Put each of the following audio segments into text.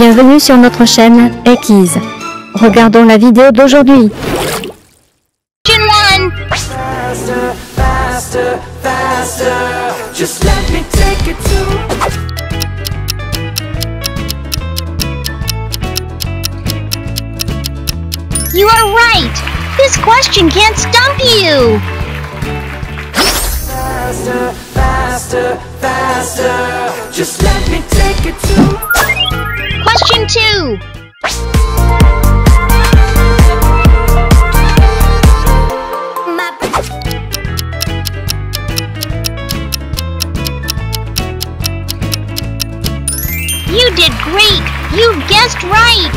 Bienvenue sur notre chaîne Ekiz. Regardons la vidéo d'aujourd'hui. Question one. faster, faster, faster. Just let me take it to. You are right. This question can't stump you. Faster, faster, faster. Just let me take it to. Question two. You did great. You guessed right.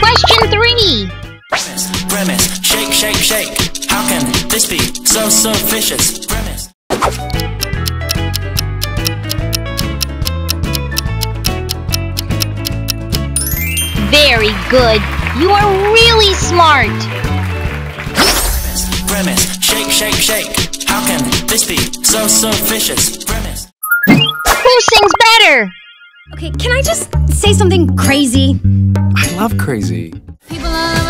Question three. Grimace, grimace, shake, shake, shake. How can this be so, so vicious? Grimace. Very good. You are really smart. Grimace, grimace, shake, shake, shake. How can this be so, so vicious? Grimace. Who sings better? Okay, can I just say something crazy? I love crazy. People all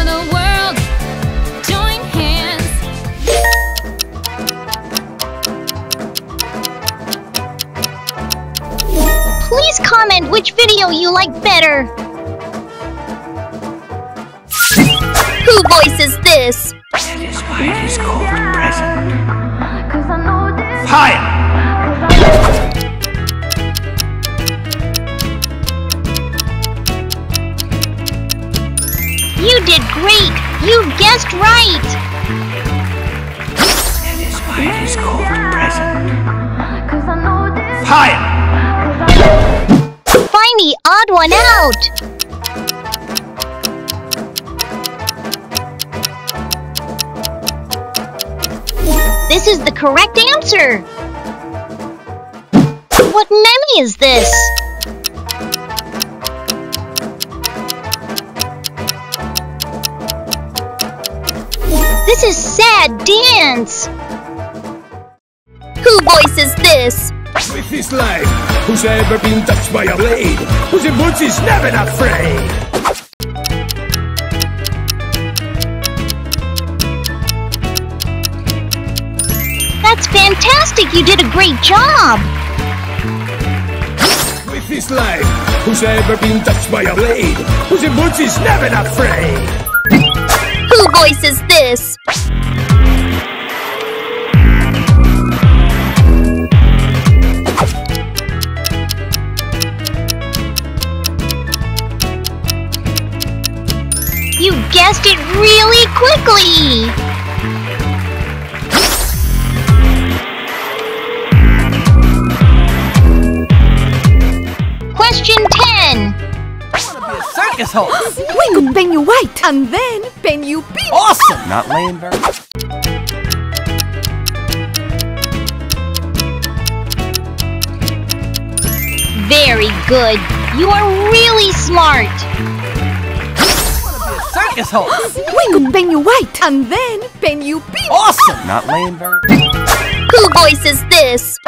Please comment which video you like better. Who voices this? That is why it is called present. Higher! You did great. You guessed right. That is why it is called present. Higher! One out. This is the correct answer. What meme is this? This is sad dance. Who voices this? With his life, who's ever been touched by a blade? Who's in boots is never afraid. That's fantastic. You did a great job. With his life, who's ever been touched by a blade? Who's in boots is never afraid. Who voices this? You guessed it really quickly! Question 10. Circus horse. We could paint you white and then paint you pink. Awesome. Not laying very. Very good. You are really smart. Circus horse. We could paint you white and then paint you pink. Awesome. Not laying very. Who voices this?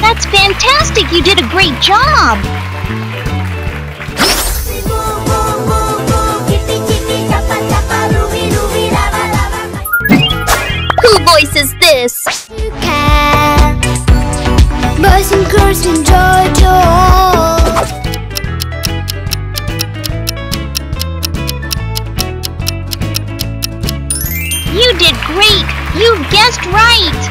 That's fantastic. You did a great job. Who voices this? Boys and girls enjoy joy. You did great. You guessed right.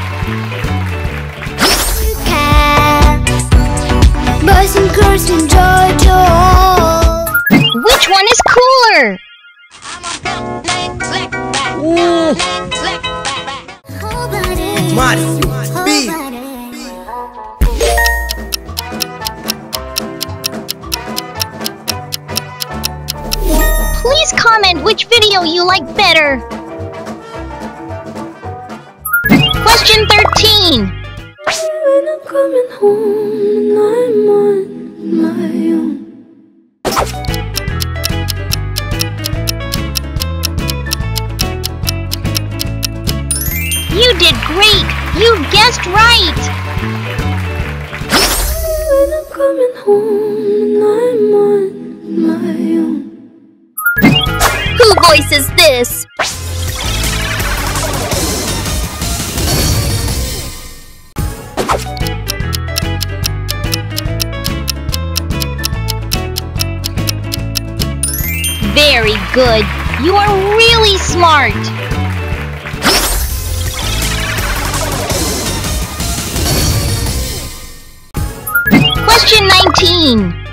Boys and girls enjoy joy. Which one is cooler? Mario, B. Please comment which video you like better. Question 13. When I'm coming home and I'm on my own. You guessed right! When I'm coming home and I'm on my own. Who voices this? Very good. You are really smart. Question 19.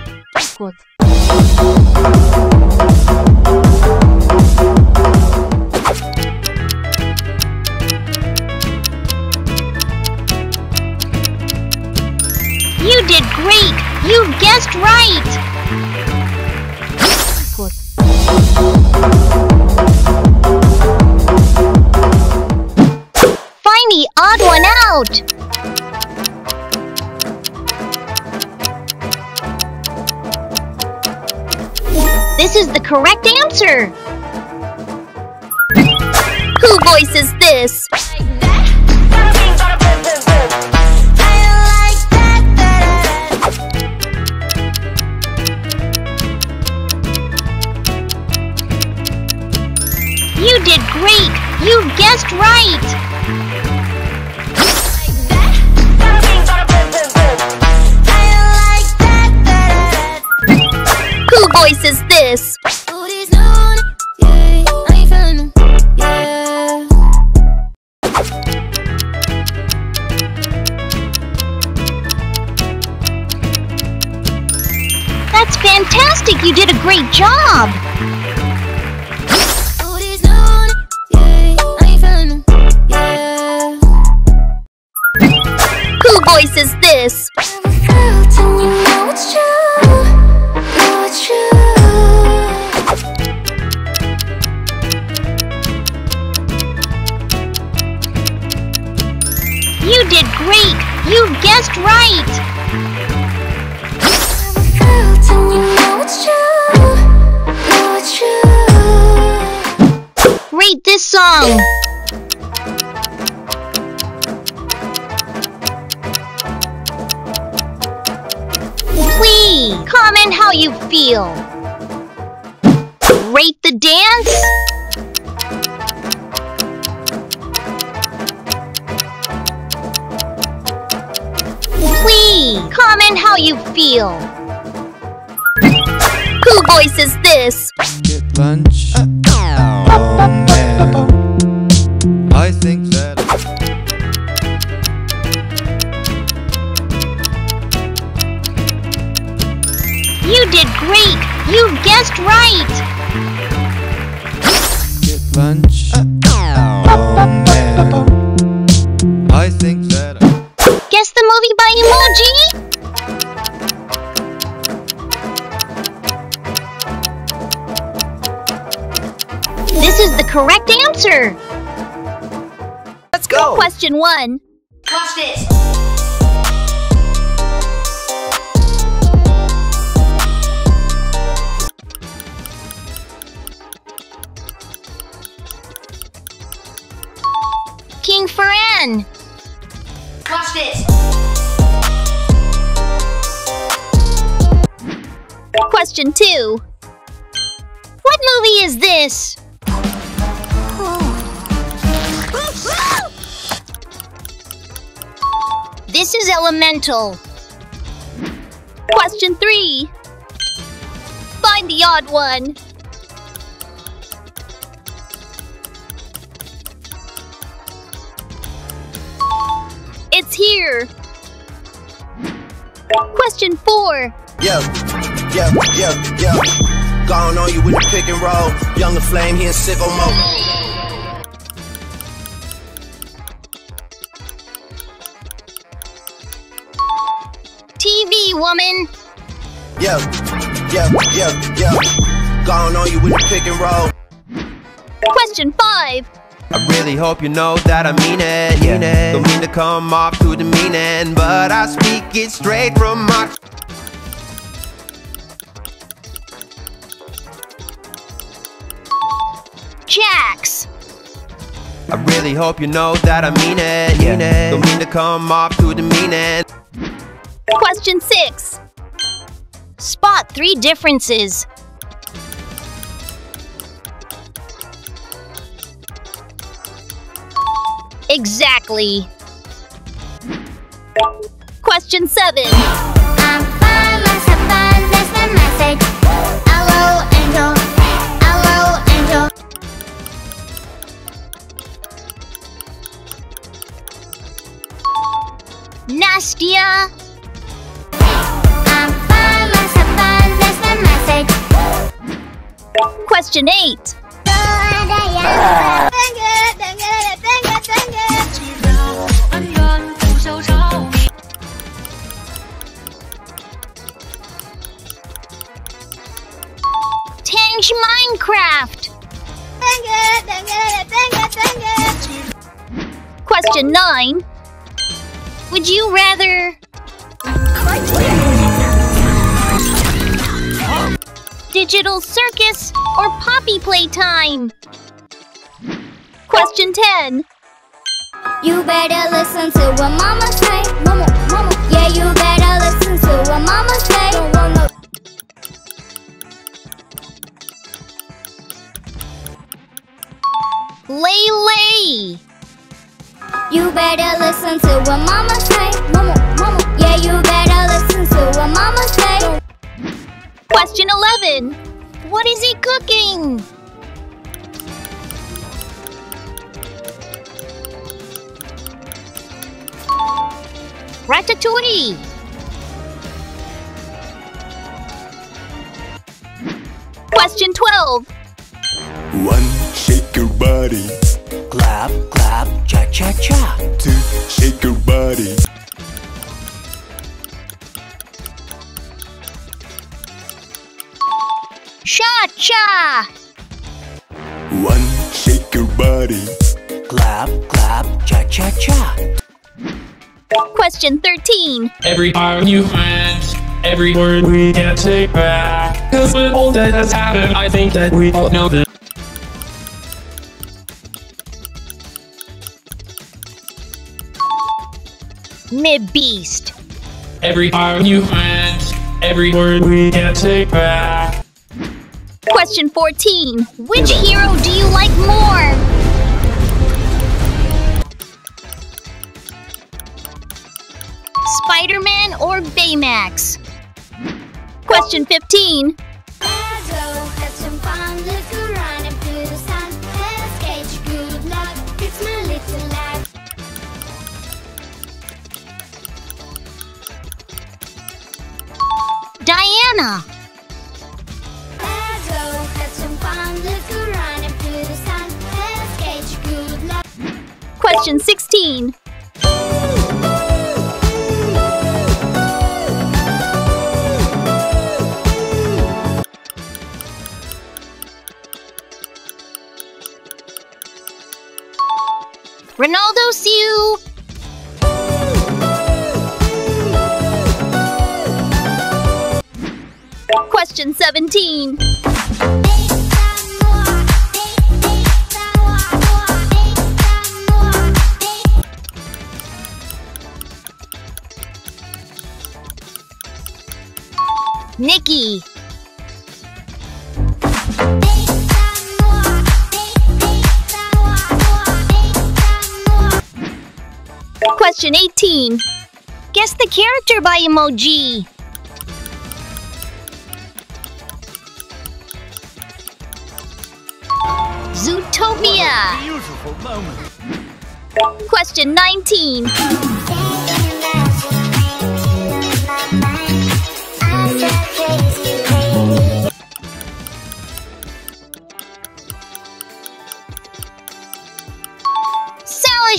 You did great! You guessed right! This is the correct answer! Who voices this? That's fantastic! You did a great job! Who voices this? Feel. Rate the dance. Please comment how you feel. Who voices this? Get lunch. Oh is the correct answer! Let's go! Question one. Watch this. King Ferran. Watch this. Question two. What movie is this? This is Elemental. Question three. Find the odd one. It's here. Question four. Yeah, yeah, yeah, yeah. Gone on you with the pick and roll. Younger flame, he in sicko mode. Yeah, yeah, yeah, yeah. Gone on you with the pick and roll. Question five. I really hope you know that I mean it. Yeah. Don't mean to come off too demeaning, but I speak it straight from my. Jax. I really hope you know that I mean it. Yeah. Don't mean to come off too demeaning. Question 6. Spot three differences. Exactly. Question 7. I'm fine, myself fine, that's the message. Hello, angel. Hello, angel. Nastia. Question 8. Tange Minecraft. Question 9. Would you rather Digital Circus or Poppy Playtime? Question 10. You better listen to what mama say. Mama, mama. Yeah, you better listen to what mama say. No Lay Lay. You better listen to what mama say. Mama, mama. Yeah, you Question 11. What is he cooking? Ratatouille. Question 12. One, shake your body. Clap, clap, cha cha cha. Two, shake your body. Cha cha. One, shake your body. Clap, clap, cha cha cha. Question 13. Every argument, every word we can't take back. Cause with all that has happened, I think that we all know that. MrBeast. Every argument, every word we can't take back. Question 14. Which hero do you like more? Spider Man or Baymax? Question 15. Had Question 16. Ronaldo Siu. Question 17. Nikki. Question 18. Guess the character by emoji. Zootopia. Question 19.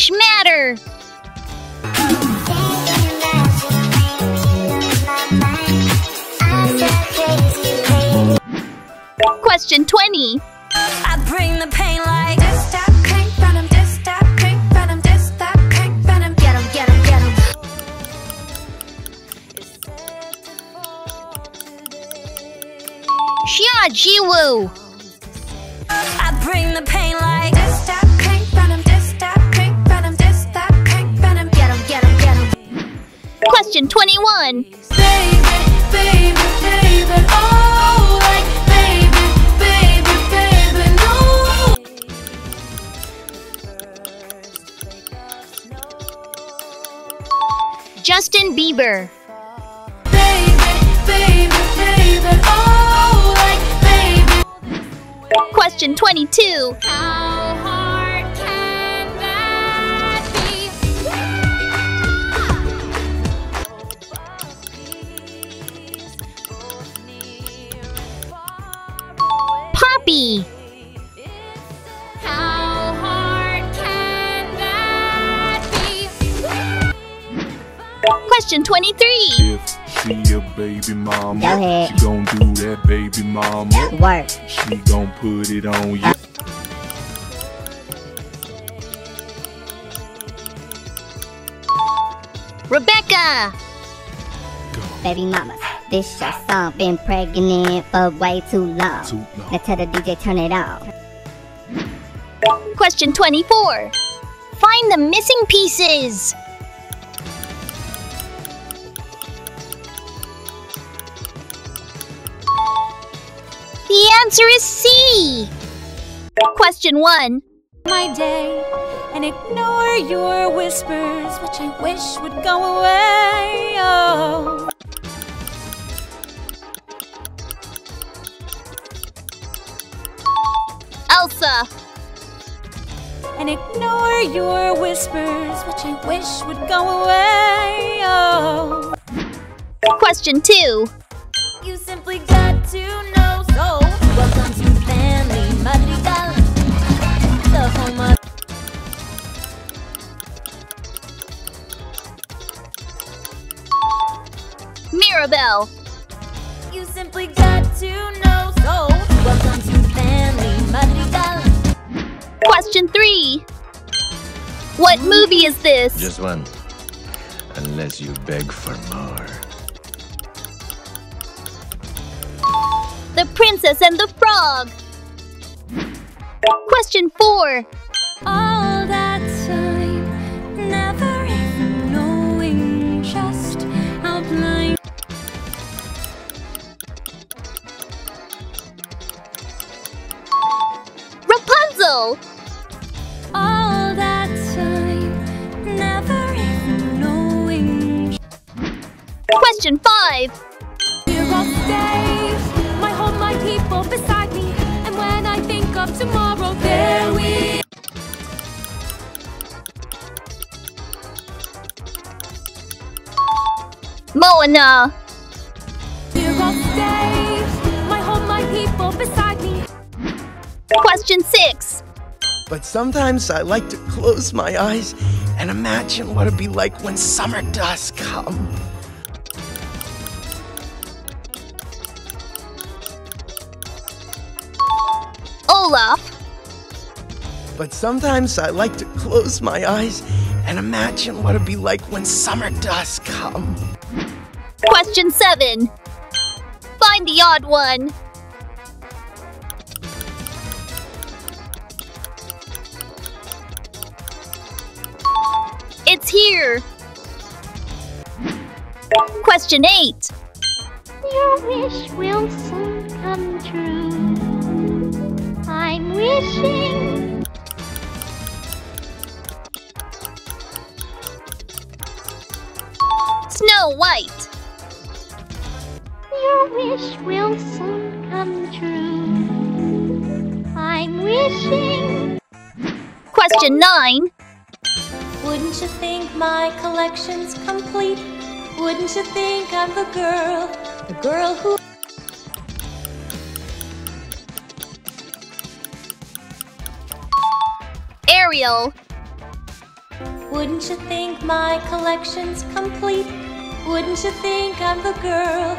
Salish Matter? Question 20. I bring the pain like this crank, venom, this crank, venom, this crank, venom, get him, get him, get him. Xia I bring the pain like Question 21. Baby, baby, baby, oh, like baby, baby, baby, no. Justin Bieber. Baby, baby, baby, oh, like. Question 22. Poppy. How hard can that be? Question 23. If she a baby mama, Go ahead. she gon' do that baby mama. Work. She gon' put it on you. Rebecca. Baby mama, this your song. Been pregnant for way too long. Too long. Now tell the DJ turn it off. Question 24. Find the missing pieces. The answer is C. Question 1. My day and ignore your whispers, which I wish would go away. Oh. Elsa. And ignore your whispers, which I wish would go away. Oh. Question 2. You simply got to know. So, welcome to Family Madrigal, the home of. Mirabel. You simply got to know. So, welcome to Madrigal. Question 3. What mm. movie is this? Just one. Unless you beg for more. The Princess and the Frog. Question 4. All that time, never Rapunzel. All that time, never even knowing. Question 5. Here I'll stay, my home, my people beside me. And when I think of tomorrow, there we. Moana. Here I'll stay, my home, my people beside me. Question 6. But sometimes I like to close my eyes and imagine what it'd be like when summer does come. Olaf. But sometimes I like to close my eyes and imagine what it'd be like when summer does come. Question 7. Find the odd one. It's here. Question 8. Your wish will soon come true. I'm wishing. Snow White. Your wish will soon come true. I'm wishing. Question 9. Wouldn't you think my collection's complete? Wouldn't you think I'm the girl, the girl who. Ariel. Wouldn't you think my collection's complete? Wouldn't you think I'm the girl?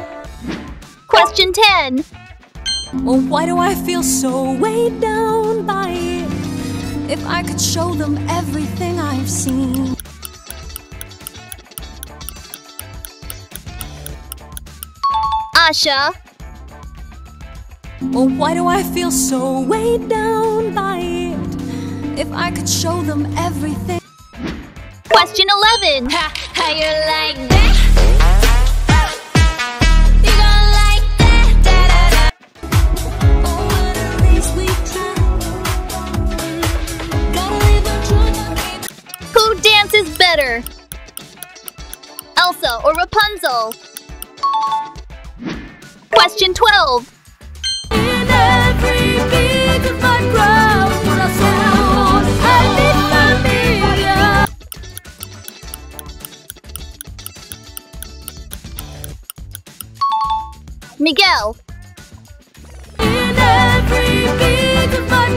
Question 10. Oh, why do I feel so weighed down by it? If I could show them everything I've seen. Asha. Well, why do I feel so weighed down by it? If I could show them everything. Question 11. Ha, how you like that?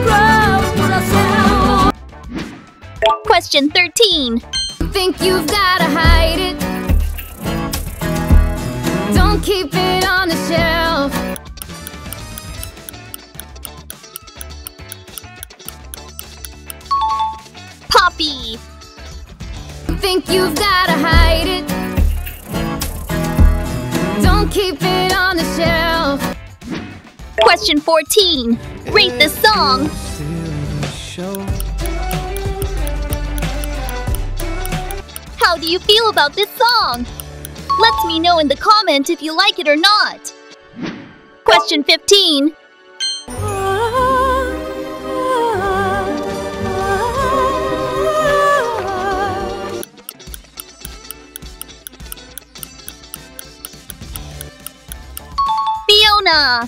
Ground, I sound. Question 13. Think you've gotta hide it. Don't keep it on the shelf. Poppy. Think you've gotta hide it. Don't keep it on the shelf. Question 14. Rate the song. How do you feel about this song? Let me know in the comment if you like it or not. Question 15. Fiona.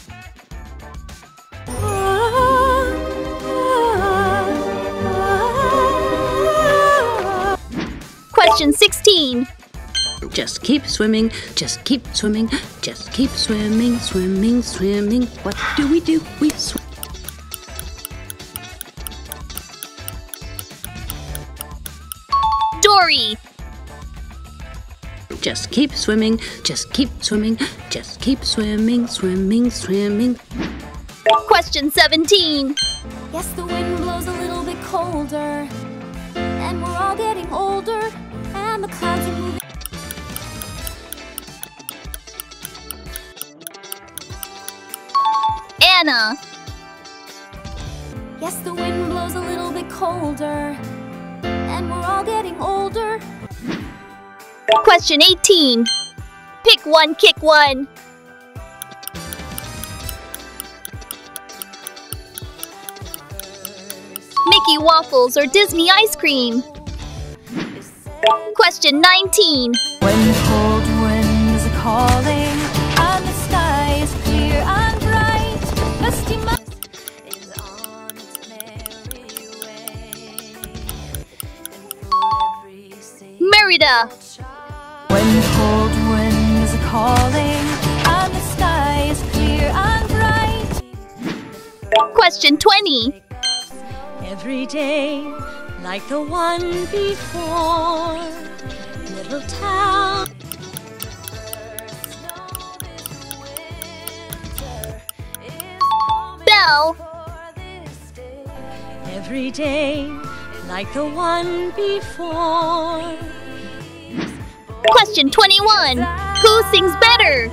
Question 16. Just keep swimming, just keep swimming, just keep swimming, swimming, swimming. What do we do? We swim. Dory. Just keep swimming, just keep swimming, just keep swimming, swimming, swimming. Question 17. Yes, the wind blows a little bit colder, and we're all getting older, and the clouds are moving. Anna. Yes, the wind blows a little bit colder, and we're all getting older. Question 18. Pick one, kick one. Mickey waffles or Disney ice cream? Question 19. When cold wind is sail Merida. When cold wind is calling, and the sky is clear and bright. Question 20. Every day, like the one before, little town. Belle. Every day, like the one before. Question 21. Who sings better?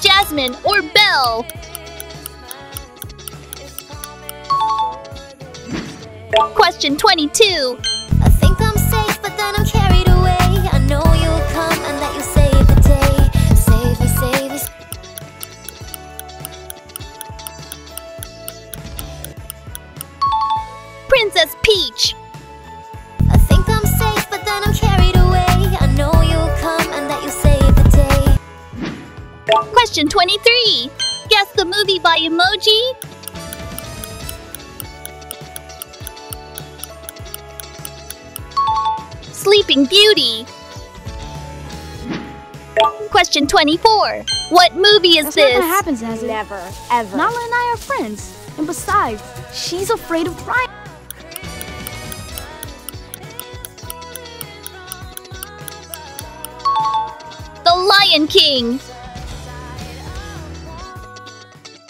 Jasmine or Belle? Question 22. I think I'm safe, but then I'm carried away. I know you'll come and you'll save Princess Peach. I think I'm safe, but then I'm carried away. I know you'll come and that you'll save the day. Question 23. Guess the movie by emoji? Sleeping Beauty. Question 24. What movie is That's not this? gonna happen, Zazu. Never, ever. Nala and I are friends. And besides, she's afraid of crying. Lion King.